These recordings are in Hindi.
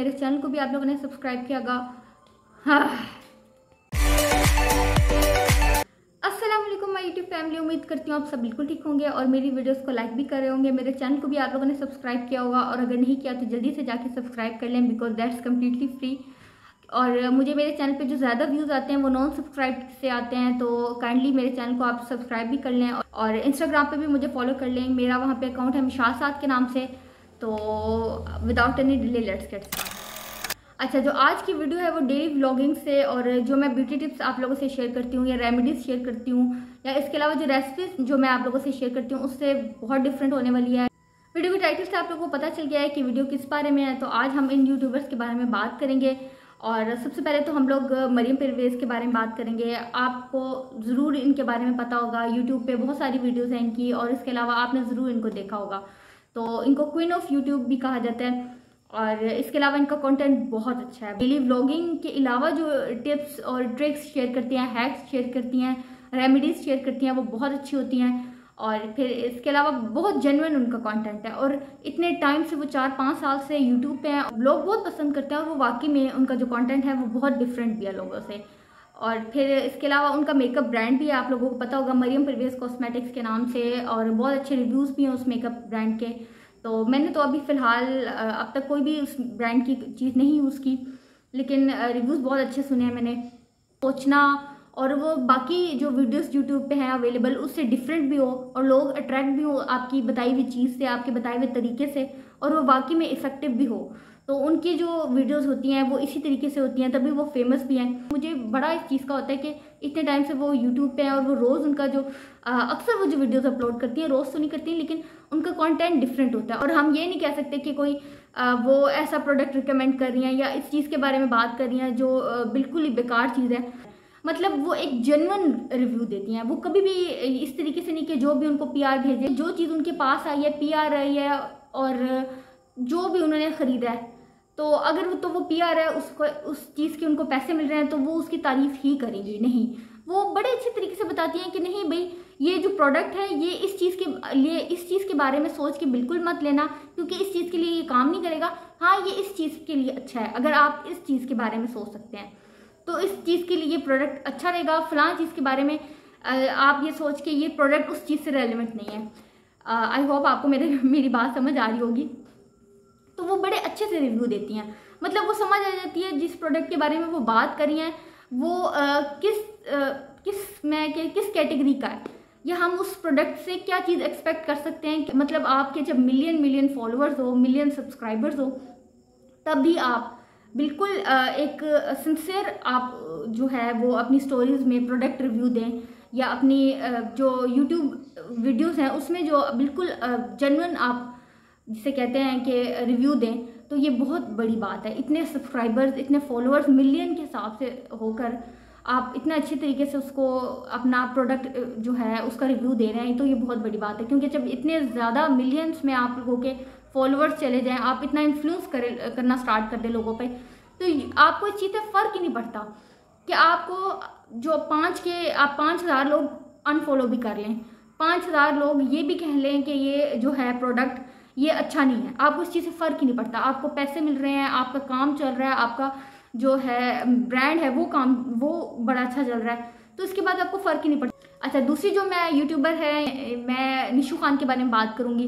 मेरे चैनल को भी आप लोगों ने सब्सक्राइब किया अस्सलाम वालेकुम माय यूट्यूब फैमिली उम्मीद करती हूँ आप सब बिल्कुल ठीक होंगे और मेरी वीडियोस को लाइक भी कर रहे होंगे। मेरे चैनल को भी आप लोगों ने सब्सक्राइब किया होगा और अगर नहीं किया तो जल्दी से जाके सब्सक्राइब कर लें बिकॉज़ दैट्स कम्प्लीटली फ्री और मुझे मेरे चैनल पे जो ज़्यादा व्यूज़ आते हैं वो नॉन सब्सक्राइब से आते हैं तो काइंडली मेरे चैनल को आप सब्सक्राइब भी कर लें और इंस्टाग्राम पे भी मुझे फॉलो कर लें। मेरा वहाँ पे अकाउंट है मिशाल साद के नाम से तो without any delay let's get start अच्छा जो आज की वीडियो है वो डेली व्लॉगिंग से और जो मैं ब्यूटी टिप्स आप लोगों से शेयर करती हूँ या रेमेडीज़ शेयर करती हूँ या इसके अलावा जो रेसिपीज़ जो मैं आप लोगों से शेयर करती हूँ, उससे बहुत डिफरेंट होने वाली है। वीडियो के टाइटल से आप लोगों को पता चल गया है कि वीडियो किस बारे में है तो आज हम इन यूट्यूबर्स के बारे में बात करेंगे। और सबसे पहले तो हम लोग मरीम परवेज़ के बारे में बात करेंगे। आपको ज़रूर इनके बारे में पता होगा यूट्यूब पे बहुत सारी वीडियोस हैं इनकी और इसके अलावा आपने ज़रूर इनको देखा होगा। तो इनको क्वीन ऑफ़ यूट्यूब भी कहा जाता है। और इसके अलावा इनका कंटेंट बहुत अच्छा है। डेली व्लॉगिंग के अलावा जो टिप्स और ट्रिक्स शेयर करती हैं हैक्स शेयर करती हैं रेमेडीज़ शेयर करती हैं, वो बहुत अच्छी होती हैं। और फिर इसके अलावा बहुत जेनुअन उनका कंटेंट है। और इतने टाइम से वो चार पाँच साल से यूट्यूब पे हैं। लोग बहुत पसंद करते हैं और वो वाकई में उनका जो कंटेंट है वो बहुत डिफरेंट भी है लोगों से। और फिर इसके अलावा उनका मेकअप ब्रांड भी है। आप लोगों को पता होगा मरियम परवेज कॉस्मेटिक्स के नाम से और बहुत अच्छे रिव्यूज़ भी हैं उस मेकअप ब्रांड के। तो मैंने तो अभी फ़िलहाल अब तक कोई भी उस ब्रांड की चीज़ नहीं यूज़ की, लेकिन रिव्यूज़ बहुत अच्छे सुने हैं मैंने। सोचना और वो बाकी जो वीडियोस यूट्यूब पे हैं अवेलेबल उससे डिफरेंट भी हो और लोग अट्रैक्ट भी हो आपकी बताई हुई चीज़ से, आपके बताए हुए तरीके से और वो वाकई में इफ़ेक्टिव भी हो। तो उनकी जो वीडियोस होती हैं वो इसी तरीके से होती हैं तभी वो फ़ेमस भी हैं। मुझे बड़ा इस चीज़ का होता है कि इतने टाइम से वो यूट्यूब पे हैं और वो रोज़ उनका जो अक्सर वो जो वीडियोस अपलोड करती हैं रोज़ तो नहीं करती लेकिन उनका कंटेंट डिफरेंट होता है। और हम ये नहीं कह सकते कि कोई आ, वो ऐसा प्रोडक्ट रिकमेंड कर रही हैं या इस चीज़ के बारे में बात कर रही हैं जो बिल्कुल ही बेकार चीज़ है। मतलब वो एक जेनवन रिव्यू देती हैं। वो कभी भी इस तरीके से नहीं कि जो भी उनको पीआर भेजे जो चीज़ उनके पास आई है पीआर आई है और जो भी उन्होंने ख़रीदा है तो अगर वो तो वो पीआर है, उसको उस चीज़ के उनको पैसे मिल रहे हैं तो वो उसकी तारीफ़ ही करेंगी, नहीं। वो बड़े अच्छे तरीके से बताती हैं कि नहीं भाई, ये जो प्रोडक्ट है, ये इस चीज़ के लिए इस चीज़ के बारे में सोच के बिल्कुल मत लेना, क्योंकि इस चीज़ के लिए ये काम नहीं करेगा। हाँ ये इस चीज़ के लिए अच्छा है, अगर आप इस चीज़ के बारे में सोच सकते हैं। तो इस चीज़ के लिए ये प्रोडक्ट अच्छा रहेगा, फ़लाँ चीज़ के बारे में आप ये सोच के ये प्रोडक्ट उस चीज़ से रेलिवेंट नहीं है। आई होप आपको मेरे मेरी बात समझ आ रही होगी। अच्छे से रिव्यू देती हैं। मतलब वो समझ आ जाती है जिस प्रोडक्ट के बारे में वो बात करी हैं वो आ, किस आ, किसमें के किस कैटेगरी का है? या हम उस प्रोडक्ट से क्या चीज़ एक्सपेक्ट कर सकते हैं मतलब आपके जब मिलियन मिलियन फॉलोअर्स हो मिलियन सब्सक्राइबर्स हो तब भी आप बिल्कुल एक सिंसियर आप जो है वो अपनी स्टोरीज़ में प्रोडक्ट रिव्यू दें या अपनी जो यूट्यूब वीडियोस हैं उसमें जो बिल्कुल जेनुअन आप जिसे कहते हैं कि रिव्यू दें तो ये बहुत बड़ी बात है। इतने सब्सक्राइबर्स इतने फॉलोअर्स मिलियन के हिसाब से होकर आप इतने अच्छे तरीके से उसको अपना प्रोडक्ट जो है, उसका रिव्यू दे रहे हैं तो ये बहुत बड़ी बात है। क्योंकि जब इतने ज़्यादा मिलियंस में आप लोगों के फॉलोअर्स चले जाएँ, आप इतना इन्फ्लुएंस कर करना स्टार्ट कर दें लोगों पे तो आपको इस चीज़ से फ़र्क ही नहीं पड़ता कि आपको जो पाँच के, आप पाँच हज़ार लोग अनफॉलो भी कर लें। पाँच हज़ार लोग ये भी कह लें कि ये जो है प्रोडक्ट ये अच्छा नहीं है। आपको इस चीज़ से फ़र्क ही नहीं पड़ता। आपको पैसे मिल रहे हैं, आपका काम चल रहा है, आपका जो है, ब्रांड है, वो काम, वो बड़ा अच्छा चल रहा है। तो इसके बाद आपको फ़र्क ही नहीं पड़ता। अच्छा दूसरी जो मैं यूट्यूबर है, मैं निशू खान के बारे में बात करूँगी।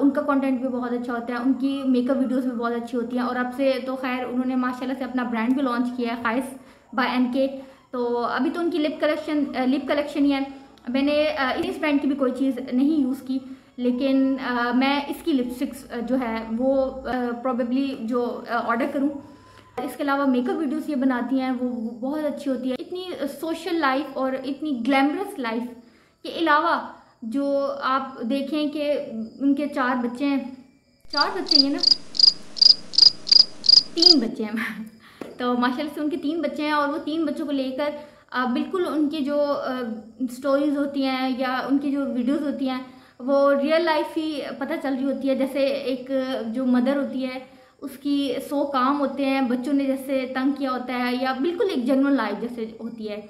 उनका कंटेंट भी बहुत अच्छा होता है। उनकी मेकअप वीडियोस भी बहुत अच्छी होती हैं। और अब से तो खैर, उन्होंने माशाल्लाह से अपना ब्रांड भी लॉन्च किया है खाइस बाय एन के तो अभी तो उनकी लिप कलेक्शन लिप कलेक्शन ही है। मैंने इस ब्रांड की भी कोई चीज़ नहीं यूज़ की। लेकिन आ, मैं इसकी लिपस्टिक्स जो है वो प्रॉबेबली जो ऑर्डर करूँ। इसके अलावा मेकअप वीडियोस ये बनाती हैं वो बहुत अच्छी होती है। इतनी सोशल लाइफ और इतनी ग्लैमरस लाइफ के अलावा जो आप देखें कि उनके चार बच्चे हैं चार बच्चे हैं ना? तीन बच्चे हैं। तो माशाल्लाह से उनके तीन बच्चे हैं और वो तीन बच्चों को लेकर बिल्कुल उनकी जो स्टोरीज़ होती हैं या उनकी जो वीडियोज़ होती हैं वो रियल लाइफ ही पता चल रही होती है, जैसे एक जो मदर होती है, उसकी सौ काम होते हैं, बच्चों ने जैसे तंग किया होता है, या बिल्कुल एक जनरल लाइफ जैसे होती है।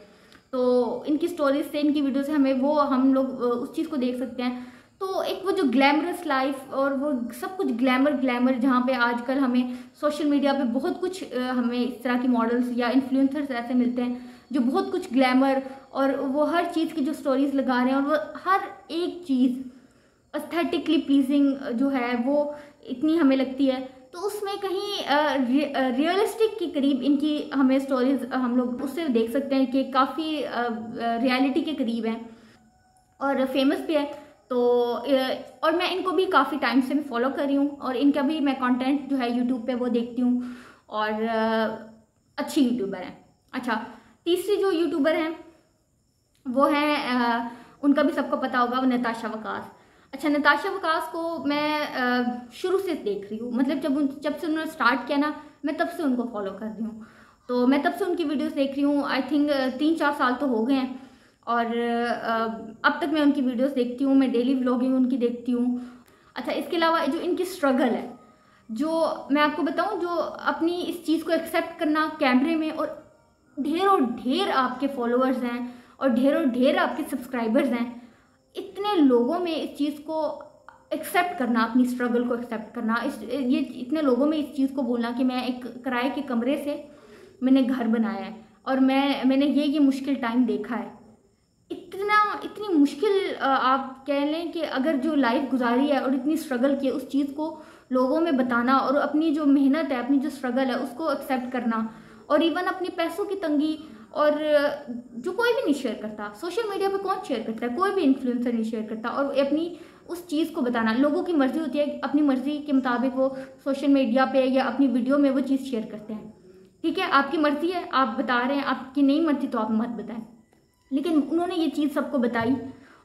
तो इनकी स्टोरीज से, इनकी वीडियो से हमें वो हम लोग उस चीज़ को देख सकते हैं। तो एक वो जो ग्लैमरस लाइफ और वो सब कुछ ग्लैमर ग्लैमर जहाँ पे आजकल हमें सोशल मीडिया पे बहुत कुछ हमें इस तरह की मॉडल्स या इन्फ्लुएंसर्स ऐसे मिलते हैं, जो बहुत कुछ ग्लैमर और वो हर चीज़ की जो स्टोरीज लगा रहे हैं और वो हर एक चीज़ अस्थेटिकली प्लीजिंग जो है, वो इतनी हमें लगती है। तो उसमें कहीं रियलिस्टिक के करीब इनकी हमें स्टोरीज हम लोग उससे देख सकते हैं कि काफ़ी रियलिटी के करीब हैं। और फ़ेमस भी है तो और मैं इनको भी काफ़ी टाइम से मैं फॉलो कर रही हूँ और इनका भी मैं कंटेंट जो है यूट्यूब पे वो देखती हूँ और अच्छी यूट्यूबर हैं। अच्छा तीसरी जो यूट्यूबर हैं, वो हैं उनका भी सबको पता होगा, वो नताशा वकास। अच्छा नताशा वकास को मैं शुरू से देख रही हूँ। मतलब जब उन, जब से उन्होंने स्टार्ट किया ना, मैं तब से उनको फॉलो कर रही हूँ। तो मैं तब से उनकी वीडियोस देख रही हूँ। आई थिंक तीन चार साल तो हो गए हैं। और अब तक मैं उनकी वीडियोस देखती हूँ, मैं डेली व्लॉगिंग उनकी देखती हूँ। अच्छा इसके अलावा जो इनकी स्ट्रगल है, जो मैं आपको बताऊँ, जो अपनी इस चीज़ को एक्सेप्ट करना कैमरे में, और ढेरों ढेर आपके फॉलोअर्स हैं, और ढेर और ढेर आपके सब्सक्राइबर्स हैं इतने लोगों में इस चीज़ को एक्सेप्ट करना, अपनी स्ट्रगल को एक्सेप्ट करना, इस, ये इतने लोगों में इस चीज़ को बोलना कि मैं एक किराए के कमरे से मैंने घर बनाया है और मैं, मैंने ये ये मुश्किल टाइम देखा है। इतना, इतनी मुश्किल आप कह लें कि अगर जो लाइफ गुजारी है और इतनी स्ट्रगल की उस चीज़ को लोगों में बताना और अपनी जो मेहनत है, अपनी जो स्ट्रगल है, उसको एक्सेप्ट करना और इवन अपने पैसों की तंगी और जो कोई भी नहीं शेयर करता। सोशल मीडिया पे कौन शेयर करता है? कोई भी इन्फ्लुएंसर नहीं शेयर करता। और अपनी, उस चीज़ को बताना। लोगों की मर्ज़ी होती है अपनी मर्ज़ी के मुताबिक वो सोशल मीडिया पे या अपनी वीडियो में वो चीज़ शेयर करते हैं। ठीक है? आपकी मर्ज़ी है, आप बता रहे हैं। आपकी नहीं मर्ज़ी तो आप मत बताएँ। लेकिन उन्होंने ये चीज़ सबको बताई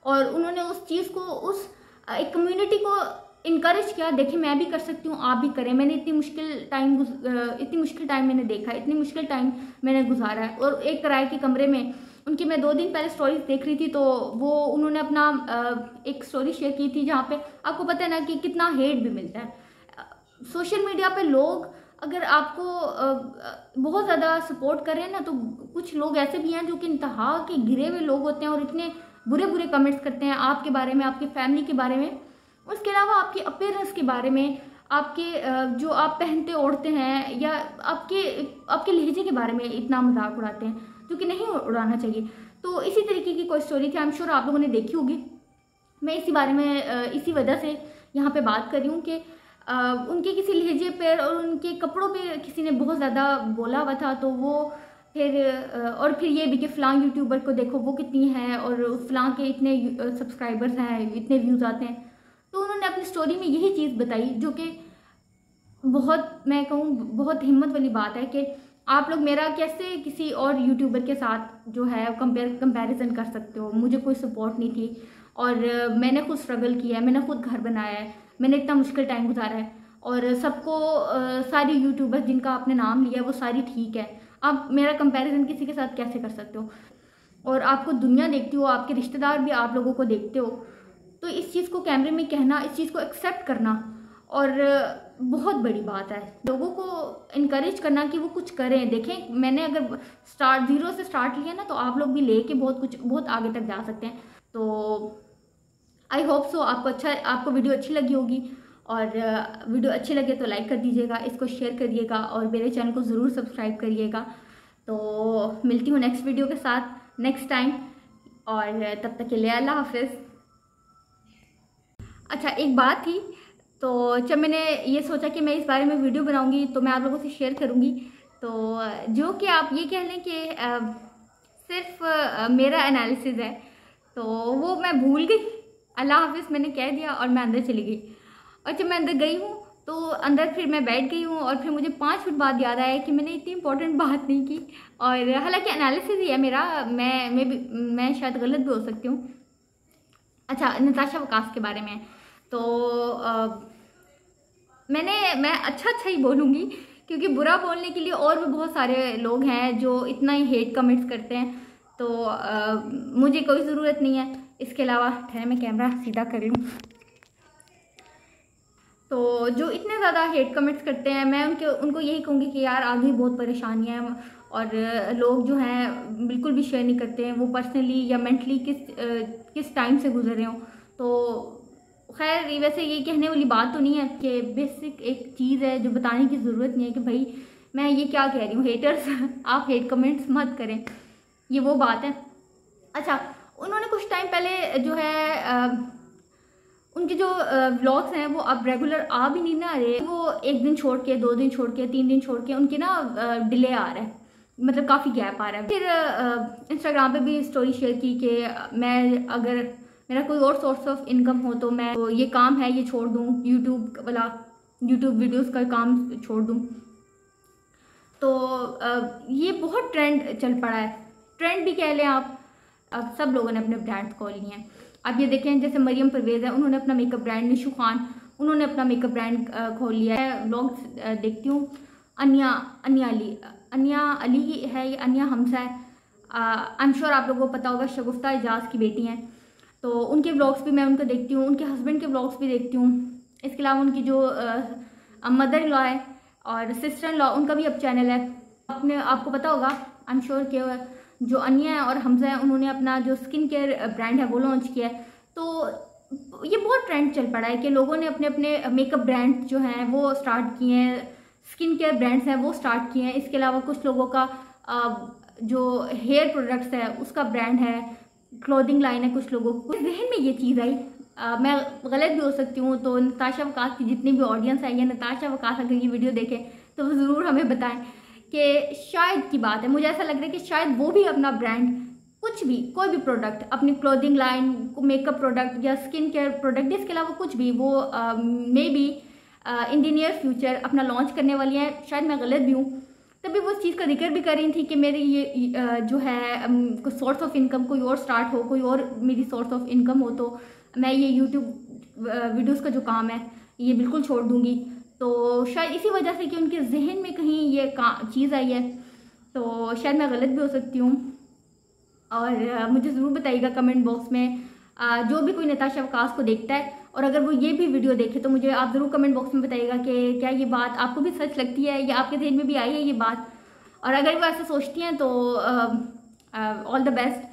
और उन्होंने उस चीज़ को, उस एक कम्युनिटी को इनक्रेज किया, देखिए मैं भी कर सकती हूँ, आप भी करें। मैंने इतनी मुश्किल टाइम इतनी मुश्किल टाइम मैंने देखा है इतनी मुश्किल टाइम मैंने गुजारा है। और एक किराए के कमरे में, उनकी मैं दो दिन पहले स्टोरीज देख रही थी तो वो, उन्होंने अपना एक स्टोरी शेयर की थी, जहाँ पे आपको पता है ना कि कितना हेट भी मिलता है। सोशल मीडिया पे लोग, अगर आपको बहुत ज़्यादा सपोर्ट करें ना तो कुछ लोग ऐसे भी हैं जो कि इंतहा के गिरे हुए लोग होते हैं और इतने बुरे बुरे कमेंट्स करते हैं आपके बारे में, आपकी फैमिली के बारे में। उसके अलावा आपकी अपेयरेंस के बारे में, आपके जो आप पहनते, ओढ़ते हैं, या आपके आपके लहजे के बारे में इतना मज़ाक उड़ाते हैं, जो कि नहीं उड़ाना चाहिए। तो इसी तरीके की कोई स्टोरी थी? आई एम श्योर आप लोगों ने देखी होगी। मैं इसी बारे में इसी वजह से यहाँ पे बात कर रही हूँ कि उनके किसी लहजे पर और उनके कपड़ों पे किसी ने बहुत ज़्यादा बोला हुआ था तो वो फिर और फिर ये भी कि फ़लाँ यूट्यूबर को देखो, वो कितनी है और फ़लाँ के इतने सब्सक्राइबर्स हैं, इतने व्यूज़ आते हैं। तो उन्होंने अपनी स्टोरी में यही चीज़ बताई, जो कि बहुत, मैं कहूँ, बहुत हिम्मत वाली बात है कि आप लोग मेरा कैसे किसी और यूट्यूबर के साथ जो है कंपेयर कंपैरिजन कर सकते हो? मुझे कोई सपोर्ट नहीं थी और मैंने खुद स्ट्रगल किया है, मैंने खुद घर बनाया है, मैंने इतना मुश्किल टाइम गुजारा है और सबको सारी यूट्यूबर्स जिनका आपने नाम लिया है, वो सारी ठीक है। आप मेरा कंपैरिजन किसी के साथ कैसे कर सकते हो? और आपको दुनिया देखती हो, आपके रिश्तेदार भी आप लोगों को देखते हो तो इस चीज़ को कैमरे में कहना, इस चीज़ को एक्सेप्ट करना और बहुत बड़ी बात है। लोगों को इनक्रेज करना कि वो कुछ करें। देखें, मैंने अगर स्टार्ट ज़ीरो से स्टार्ट लिया ना तो आप लोग भी लेके बहुत कुछ, बहुत आगे तक जा सकते हैं। तो आई होप सो आपको अच्छा आपको वीडियो अच्छी लगी होगी और वीडियो अच्छी लगे तो लाइक कर दीजिएगा, इसको शेयर करिएगा और मेरे चैनल को ज़रूर सब्सक्राइब करिएगा। तो मिलती हूँ नेक्स्ट वीडियो के साथ नेक्स्ट टाइम और, तब तक के लिए अल्लाह हाफिज़। अच्छा एक बात थी। तो जब मैंने ये सोचा कि मैं इस बारे में वीडियो बनाऊँगी तो मैं आप लोगों से शेयर करूँगी। तो जो कि आप ये कह लें कि सिर्फ़ मेरा एनालिसिस है। तो वो मैं भूल गई। अल्लाह हाफिज़, मैंने कह दिया और मैं अंदर चली गई। और जब मैं अंदर गई हूँ तो अंदर फिर मैं बैठ गई हूँ और फिर मुझे पाँच मिनट बाद याद आया कि मैंने इतनी इंपॉर्टेंट बात नहीं की। और हालाँकि एनालिसिस ही है मेरा, मैं मैं भी, मैं शायद गलत भी हो सकती हूँ। अच्छा नताशा वकास के बारे में। तो आ, मैंने मैं अच्छा अच्छा ही बोलूँगी क्योंकि बुरा बोलने के लिए और भी बहुत सारे लोग हैं जो इतना ही हेट कमेंट्स करते हैं। तो आ, मुझे कोई ज़रूरत नहीं है। इसके अलावा ठहरे मैं कैमरा सीधा कर लूँ। तो जो इतने ज़्यादा हेट कमेंट्स करते हैं मैं उनके उनको यही कहूँगी कि यार आगे बहुत परेशानियाँ हैं और लोग जो हैं बिल्कुल भी शेयर नहीं करते हैं। वो पर्सनली या मेंटली किस किस टाइम से गुजर रहे हो। तो खैर वैसे ये कहने वाली बात तो नहीं है कि बेसिक एक चीज़ है जो बताने की ज़रूरत नहीं है कि भाई मैं ये क्या कह रही हूँ हेटर्स आप हेट कमेंट्स मत करें। ये वो बात है। अच्छा उन्होंने कुछ टाइम पहले जो है आ, उनके जो व्लॉग्स हैं वो अब रेगुलर आ भी नहीं ना रहे। वो एक दिन छोड़ के दो दिन छोड़ के तीन दिन छोड़ के उनके ना डिले आ रहा है। मतलब काफ़ी गैप आ रहा है। फिर इंस्टाग्राम पे भी स्टोरी शेयर की कि मैं अगर मेरा कोई और सोर्स ऑफ़ इनकम हो तो मैं तो ये काम है, ये छोड़ दूँ यूट्यूब वाला यूट्यूब वीडियोस का काम छोड़ दूँ। तो ये बहुत ट्रेंड चल पड़ा है। ट्रेंड भी कह लें आप, अब सब लोगों ने अपने ब्रांड्स खोल लिए हैं। अब ये देखें, जैसे मरियम परवेज़ है, उन्होंने अपना मेकअप ब्रांड निशु खान, उन्होंने अपना मेकअप ब्रांड खोल लिया है। ब्लॉग्स देखती हूँ। अनिया अनिया अली अनिया अली है या अनिया हमसा है। आई एम श्योर आप लोगों को पता होगा, शगुफ्ता एजाज की बेटी हैं। तो उनके ब्लॉग्स भी मैं उनको देखती हूँ, उनके हस्बैंड के ब्लॉग्स भी देखती हूँ। इसके अलावा उनकी जो मदर लॉ है और सिस्टर लॉ उनका भी अब चैनल है। आपने, आपको पता होगा आई एम श्योर कि जो अनिया है और हमजा है, उन्होंने अपना जो स्किन केयर ब्रांड है, वो लॉन्च किया है। तो ये बहुत ट्रेंड चल पड़ा है कि लोगों ने अपने अपने मेकअप ब्रांड जो हैं, वो स्टार्ट किए हैं स्किन केयर ब्रांड्स हैं, वो स्टार्ट किए हैं। इसके अलावा कुछ लोगों का जो हेयर प्रोडक्ट्स है, उसका ब्रांड है। क्लोथिंग लाइन है कुछ लोगों को। जहन में ये चीज़ आई। आ, मैं गलत भी हो सकती हूँ तो नताशा वकास की जितनी भी ऑडियंस आई है नताशा वकास अगर ये वीडियो देखें तो वो ज़रूर हमें बताएँ कि शायद की बात है। मुझे ऐसा लग रहा है कि शायद वो भी अपना ब्रांड कुछ भी कोई भी प्रोडक्ट अपनी क्लोथिंग लाइन मेकअप प्रोडक्ट या स्किन केयर प्रोडक्ट इसके अलावा कुछ भी वो मे बी इन फ्यूचर अपना लॉन्च करने वाली हैं। शायद मैं गलत भी हूँ। तभी वो उस चीज़ का ज़िक्र भी कर रही थी कि मेरी ये जो है सोर्स ऑफ़ इनकम कोई और स्टार्ट हो, कोई और मेरी सोर्स ऑफ़ इनकम हो तो मैं ये यूट्यूब वीडियोस का जो काम है, ये बिल्कुल छोड़ दूँगी। तो शायद इसी वजह से कि उनके जहन में कहीं ये का, चीज़ आई है तो शायद मैं गलत भी हो सकती हूँ। और मुझे ज़रूर बताइएगा कमेंट बॉक्स में। जो भी कोई नताशा अवकाश को देखता है और अगर वो ये भी वीडियो देखे तो मुझे आप ज़रूर कमेंट बॉक्स में बताइएगा कि क्या ये बात आपको भी सच लगती है या आपके जहन में भी आई है ये बात। और अगर वो ऐसा सोचती हैं तो ऑल द बेस्ट